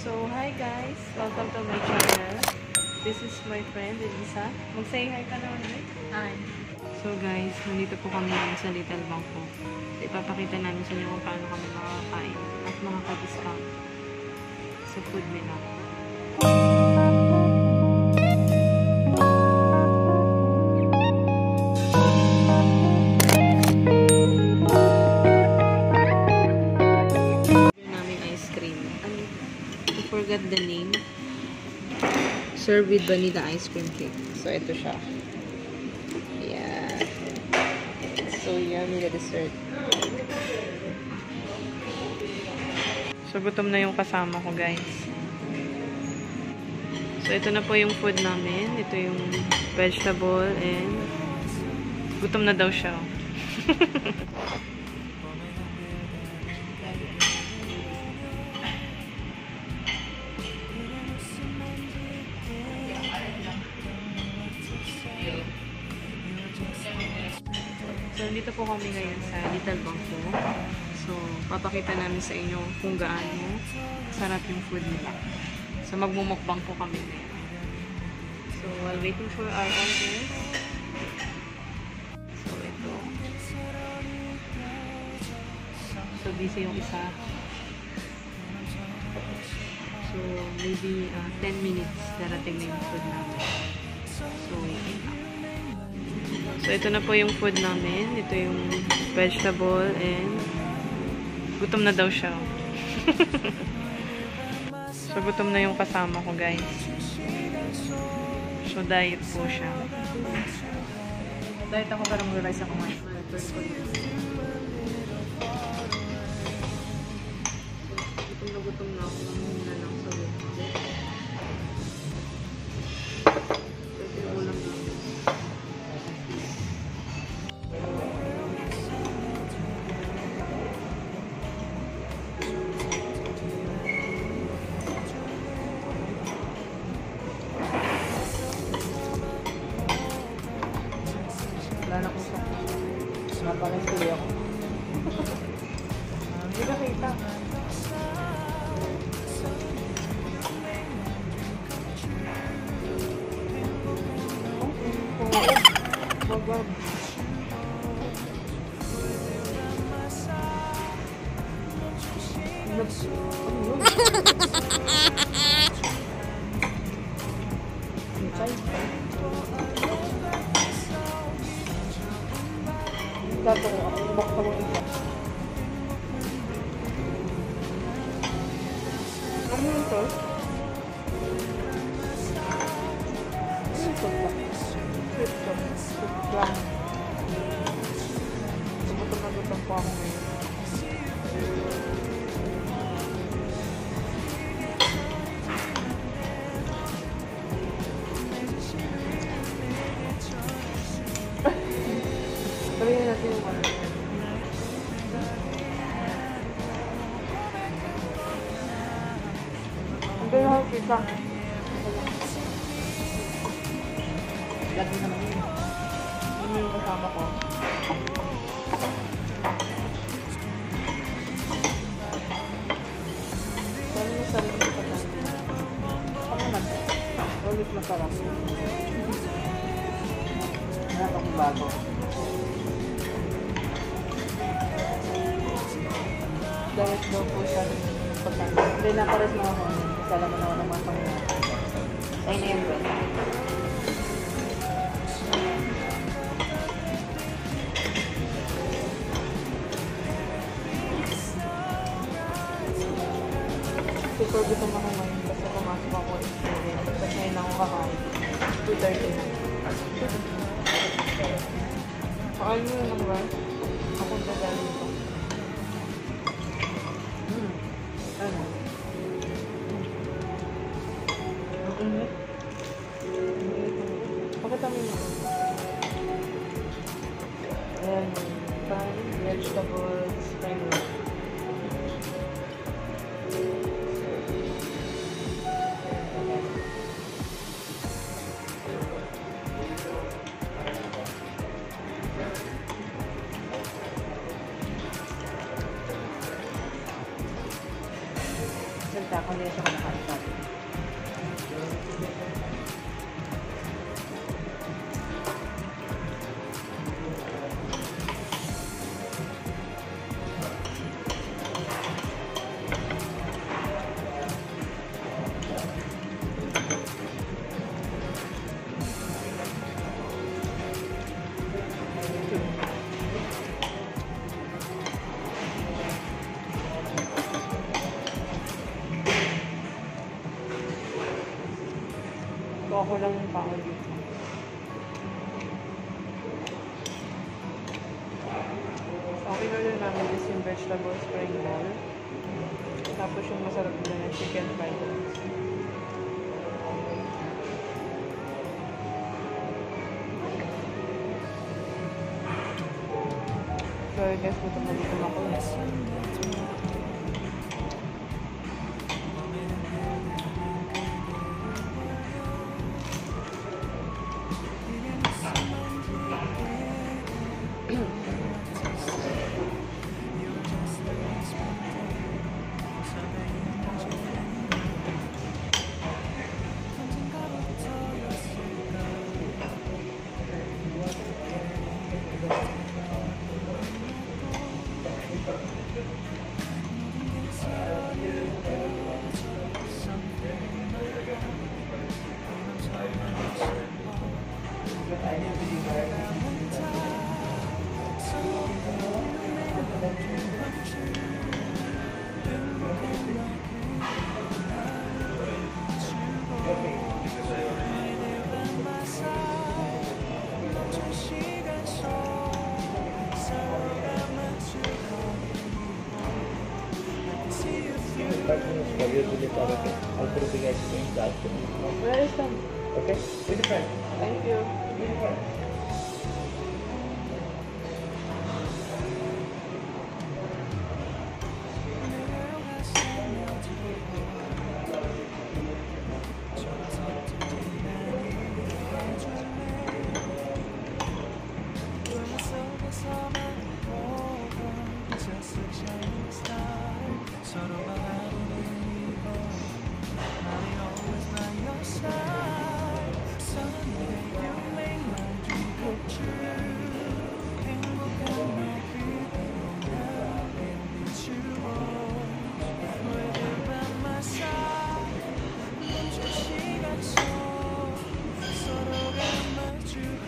So, hi guys! Welcome to my channel. This is my friend, Elisa. Mag-say hi ka naman, right? Hi. So guys, nandito po kami ngayon sa Little Bangko. Ipapakita namin sa inyo kung paano kami makakain at makaka-discount sa food nila. Forgot the name. Served with vanilla ice cream cake. So, ito siya. Yeah. So yummy the dessert. So, gutom na yung kasama ko, guys. So, ito na po yung food namin. Ito yung vegetable and gutom na daw siya. So, dito po kami ngayon sa Little Bangko. So, papakita namin sa inyo kung gaano sarap yung food nila. So, magmumukbang po kami ngayon. So, while waiting for our order, so, ito. So, busy yung isa. So, maybe uh, 10 minutes darating na yung food namin. So, waiting. So, ito na po yung food namin. Ito yung vegetable and gutom na daw siya. so, gutom na yung kasama ko, guys. So, diet po siya. Diet ako pero mag-rice ako ngayon. Gutom na gutom na ako. Dato ko ako. Bukta mo isa. Ano yun to? Ano ito ba? Sweet to. Sweet lang. Gutom na gutom po ako ngayon. Kita. Lagi naman yun. Yun yung kasama ko. Sabi mo sarili ko pa tayo. Ano naman? Ulit masarap. Wala akong bago. Dahil daw po siya pagkain. Hindi na pares na ako. Alam mo na ako ng mga pangyayari. Ay na yun, Ben. Siya kung hindi siya kumakain So, ako lang yung tao dito. Okay na rin namin is yung vegetable spring roll. Tapos yung masarap na na chicken fried rice. So, I guess gutom na gutom ako. In the afternoon. Where is them? Okay? With the friend. Thank you.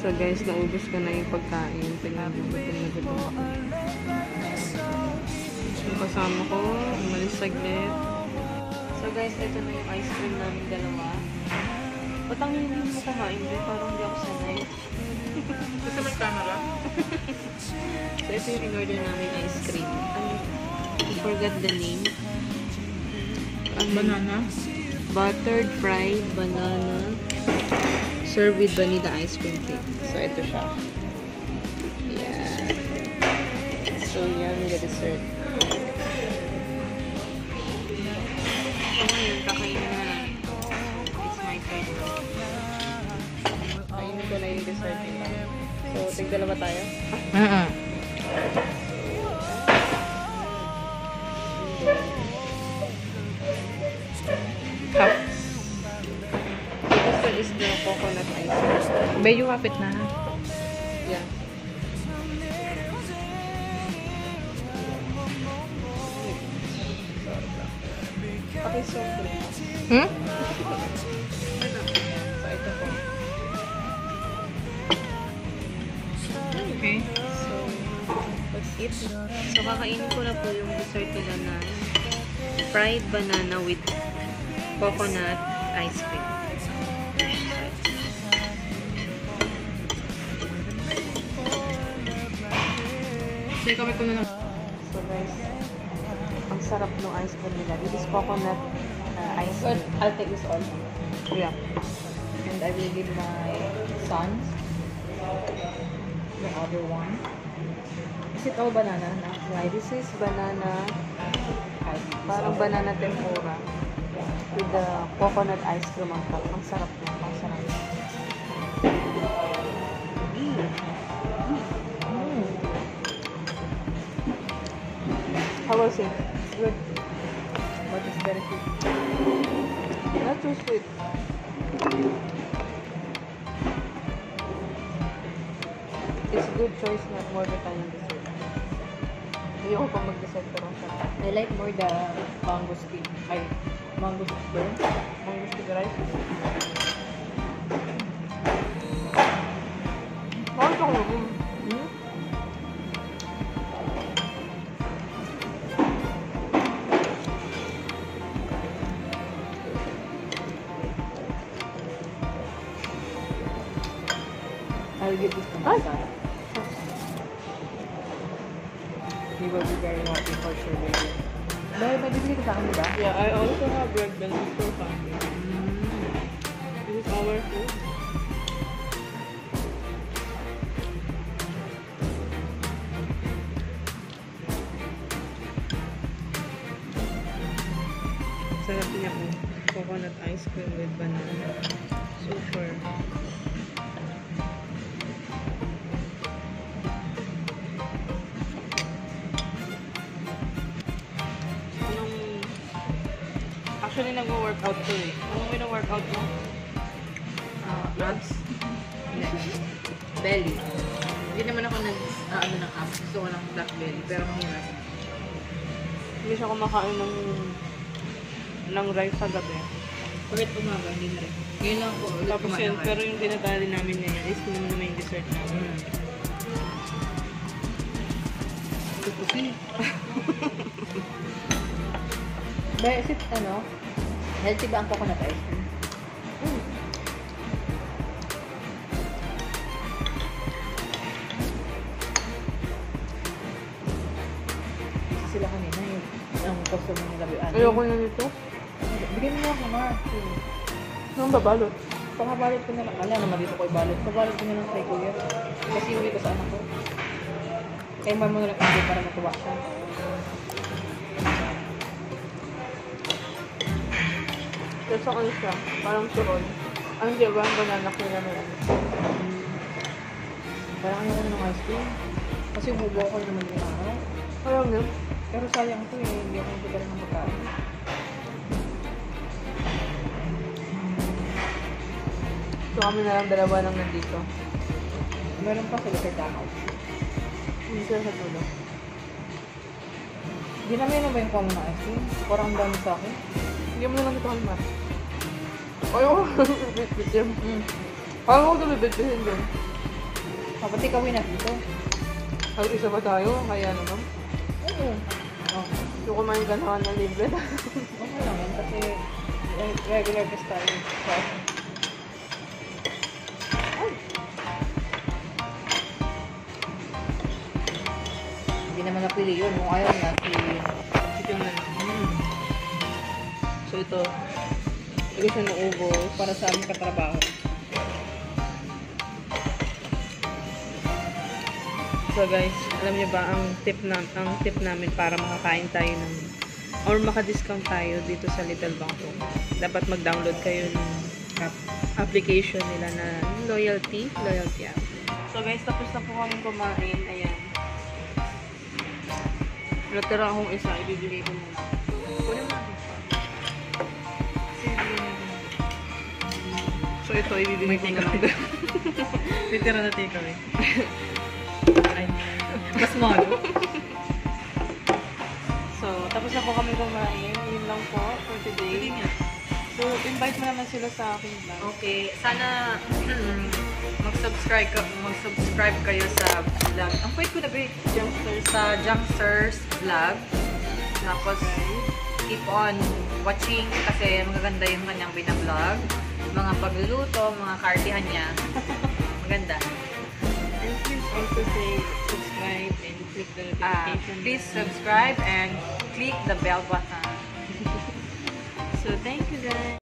So guys, naubos ko na yung pagkain. Tingnan mo, gutom ako. Yung kasama ko, umalis saglit. So guys, ito na yung ice cream namin dalawa. Ba't ang hindi mo kumain din? Parang hindi ako sanay. Mo yung camera? So ito yung in-order namin ice cream. Ano? I forgot the name. Ano? Banana? Buttered fried banana served with vanilla ice cream cake. So, ito siya. Yeah. So, yummy the dessert. Kainin ko na yung dessert nila. So, tigdalawa tayo. Uh-uh. Cup. Medyo kapit na. Yeah. Okay, so Hmm? Okay. So, let's eat. So, kakainin ko na po yung dessert nila na fried banana with coconut ice cream. So, kami ko na lang. So, guys, ang sarap ng ice cream nila. This is coconut uh, ice But cream. I'll take this all. Yeah. And I will give my sons the other one. Is it all banana na? Yeah, this is banana, Ay, parang banana tempura with the coconut ice cream ang top. Ang sarap. Ang sarap. Mm. How was it? Good. But it's very sweet. That's too sweet. It's a good choice na order tayo ng dessert. Hindi ako pa mag-dessert pero. I like more the mango stick. Ay, mango stick ba yun? Mango sticky rice. I'll give this to my! He will be very happy for sure, baby. Dahil may bibili ka sa akin, di? Yeah, I also have red velvet for family. This is our food. Sarap niya po. Coconut ice cream with banana. Super. Nag-workout ko eh. Anong wino-workout mo? Uh, abs. belly. Hindi naman ako nag, ah, ano ng abs. Gusto ko ng black belly. Pero mahirap. Hindi siya kumakain ng ng rice sa gabi. Kahit umaga, hindi na rin. Ngayon lang ako ulit Tapos yun, pero yung dinadali namin ngayon is yun naman yung dessert namin. Mm. Ko Ba, is it ano? Healthy ba ang coconut ice cream? Kasi sila kanina yung ang customer nila ano? Ayoko na nito. Bigyan mo ako, Mar. Anong babalot? Pakabalot ko na lang. Ala naman dito ko ibalot. Pabalot ko na lang kay Kuya. Kasi uwi ko sa anak ko. Kaya mo na lang para matuwa siya. Tapos ano siya, parang suron. Ang di ba, banana ko na meron. Parang ano ko ng ice cream. Kasi umubo ako naman yung araw. Ayaw niyo? Pero sayang to eh. Hindi ako nagkakaroon ng pagkain. So kami na lang dalawa lang nandito. Meron pa sila sa house. Hindi sila sa tulog. Hindi namin ano ba yung common na ice cream? Parang ang dami sa akin. Hindi mo na lang ito kalma. Ayoko bibit-bit yun. Mm. Parang ako ito bibit-bitin din. Dapat ikawin na dito. Ang isa ba tayo? Kaya naman. Oo. Oh. Yung kumain ka na ng libre. Okay yan kasi re- regular guest tayo. Hindi naman napili yun. Kung ayaw na, si... Chicken na lang. So ito, ito siya ng ubo para sa aming katrabaho. So guys, alam niyo ba ang tip na ang tip namin para makakain tayo ng or maka-discount tayo dito sa Little Bangkok. Dapat mag-download kayo ng app, application nila na loyalty, loyalty app. So guys, tapos na po kami kumain. Ayan. Natira akong isa, ibibigay ko muna. Kunin mo So ito, ibibigay ko na lang. Titira na takeaway. Ay. Mas. So, tapos na po kami kumain. Yun lang po for today. So, invite mo naman sila sa aking vlog. Okay, sana mag-subscribe ka, mag-subscribe kayo sa vlog. Ang pwede ko na ba eh, Jumpsters. sa Junksters vlog. Tapos keep on watching kasi magaganda yung kanyang binablog. Mga pagluluto, mga kartihan niya. Maganda. And please also say subscribe and click the Ah, notification please bell. subscribe and click the bell button. So, thank you guys.